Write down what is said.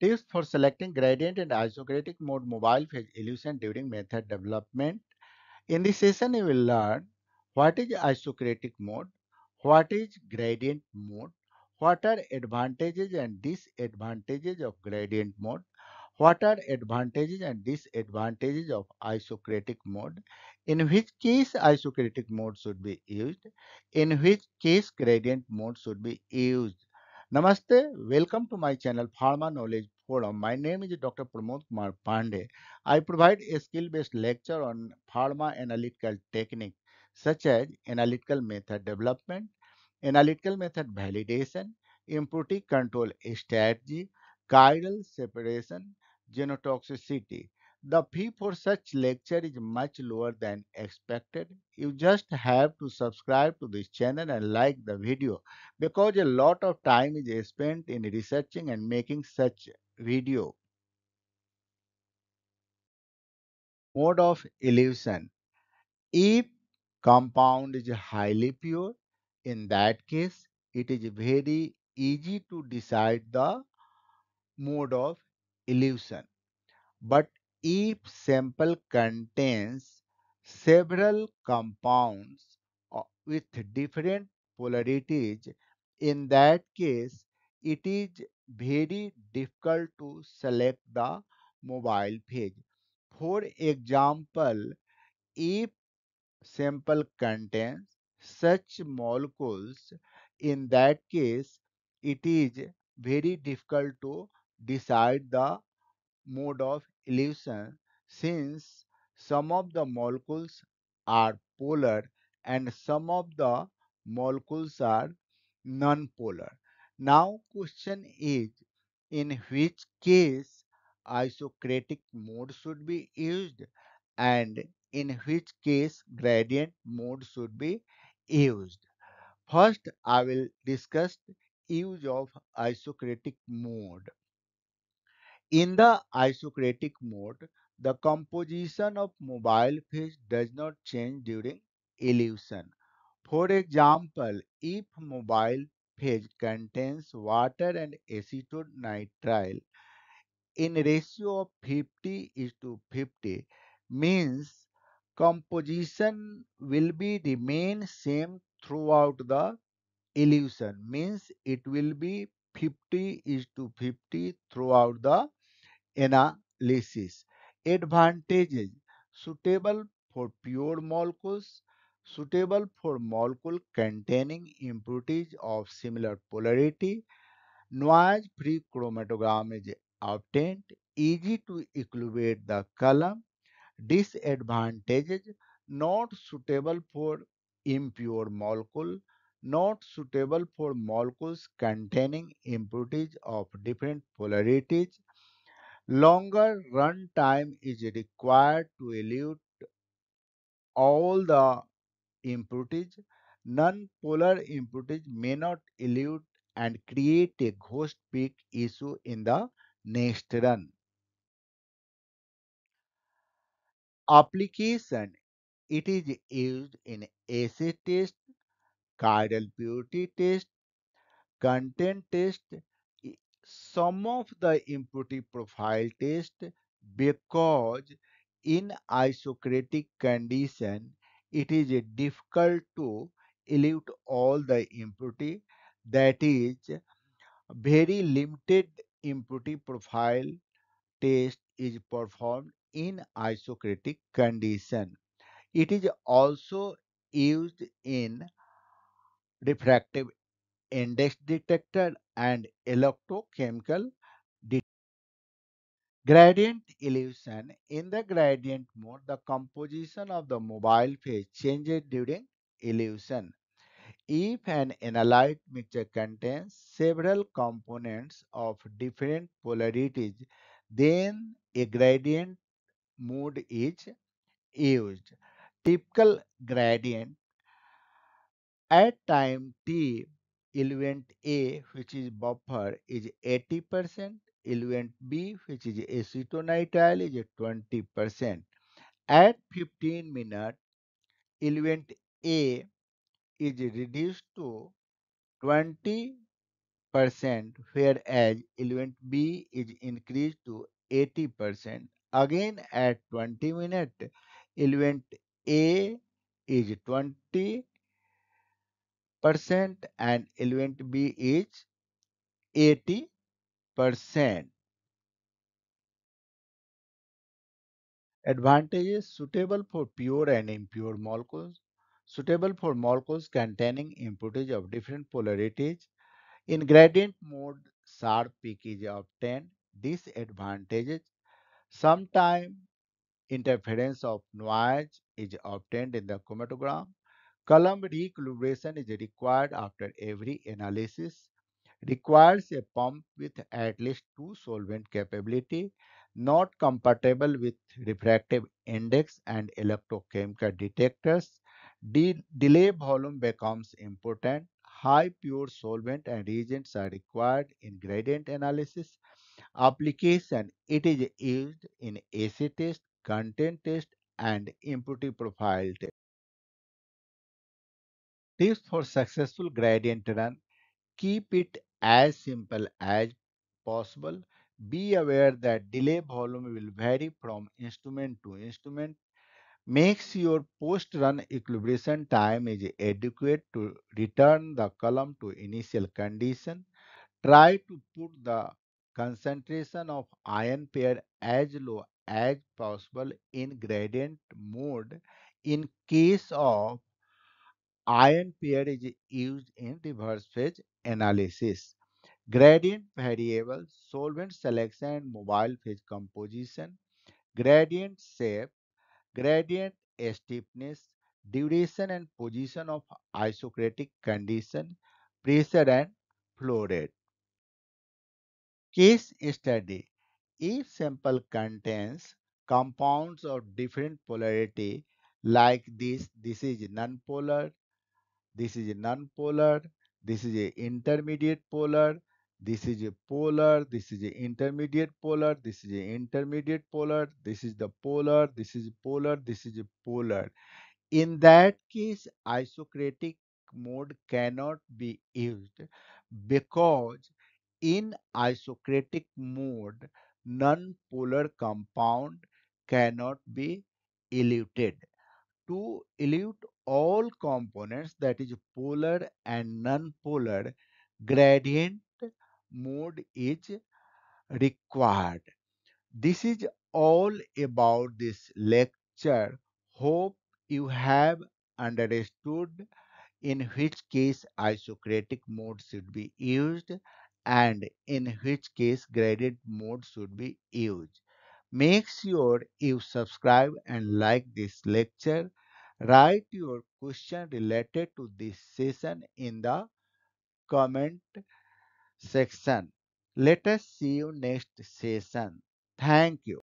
Tips for selecting gradient and isocratic mode mobile phase elution during method development. In this session, you will learn what is isocratic mode, what is gradient mode, what are advantages and disadvantages of gradient mode, what are advantages and disadvantages of isocratic mode, in which case isocratic mode should be used, in which case gradient mode should be used. Namaste, welcome to my channel Pharma Knowledge Forum. My name is Dr. Pramod Kumar Pandey. I provide a skill-based lecture on pharma analytical techniques such as analytical method development, analytical method validation, impurity control strategy, chiral separation, genotoxicity. The fee for such lecture is much lower than expected. You just have to subscribe to this channel and like the video because a lot of time is spent in researching and making such video. Mode of elution. If compound is highly pure, in that case, it is very easy to decide the mode of elution. But if sample contains several compounds uh, with different polarities, in that case, it is very difficult to select the mobile phase. For example, if sample contains such molecules, in that case, it is very difficult to decide the mode of since some of the molecules are polar and some of the molecules are non-polar. Now question is in which case isocratic mode should be used and in which case gradient mode should be used. First I will discuss use of isocratic mode. In the isocratic mode, the composition of mobile phase does not change during elution. For example, if mobile phase contains water and acetonitrile in ratio of 50 is to 50 means composition will be remain same throughout the elution means it will be 50 is to 50 throughout the analysis. Advantages suitable for pure molecules, suitable for molecule containing impurities of similar polarity, noise free chromatogram is obtained, easy to equilibrate the column, disadvantages not suitable for impure molecule, not suitable for molecules containing impurities of different polarities, Longer run time is required to elute all the impurities. Non-polar impurities may not elute and create a ghost peak issue in the next run. Application It is used in assay test, chiral purity test, content test, some of the impurity profile test because in isocratic condition it is difficult to elute all the impurity. That is very limited impurity profile test is performed in isocratic condition. It is also used in refractive index detector and electrochemical Gradient elution. In the gradient mode, the composition of the mobile phase changes during elution. If an analyte mixture contains several components of different polarities, then a gradient mode is used. Typical gradient at time t, eluent A, which is buffer, is 80%, eluent B, which is acetonitrile, is 20%. At 15 minutes, eluent A is reduced to 20% whereas eluent B is increased to 80%. Again at 20 minutes, eluent A is 20% and eluent B is 80%. Advantages suitable for pure and impure molecules. Suitable for molecules containing impurities of different polarities. In gradient mode, sharp peak is obtained. Disadvantages. Sometimes interference of noise is obtained in the chromatogram. Column recalibration is required after every analysis requires a pump with at least two solvent capability, not compatible with refractive index and electrochemical detectors. De- delay volume becomes important. High pure solvent and reagents are required in gradient analysis. Application it is used in assay test, content test, and impurity profile test. Tips for successful gradient run Keep it as simple as possible. Be aware that delay volume will vary from instrument to instrument. Make sure post-run equilibration time is adequate to return the column to initial condition. Try to put the concentration of ion pair as low as possible in gradient mode. In case of ion pair is used in reverse phase analysis. Gradient variable, solvent selection, mobile phase composition, gradient shape, gradient steepness, duration and position of isocratic condition, pressure and flow rate. Case study. If sample contains compounds of different polarity like this, this is non-polar, this is a non-polar, this is a intermediate polar, this is a polar, this is a intermediate polar, this is a intermediate polar, this is the polar, this is polar, this is a polar. In that case, isocratic mode cannot be used because in isocratic mode, non-polar compound cannot be eluted to elute all components that is polar and non-polar gradient mode is required. This is all about this lecture. Hope you have understood in which case isocratic mode should be used and in which case gradient mode should be used Make sure you subscribe and like this lecture. Write your question related to this session in the comment section. Let us see you next session. Thank you.